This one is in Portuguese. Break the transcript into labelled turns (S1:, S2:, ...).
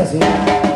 S1: así.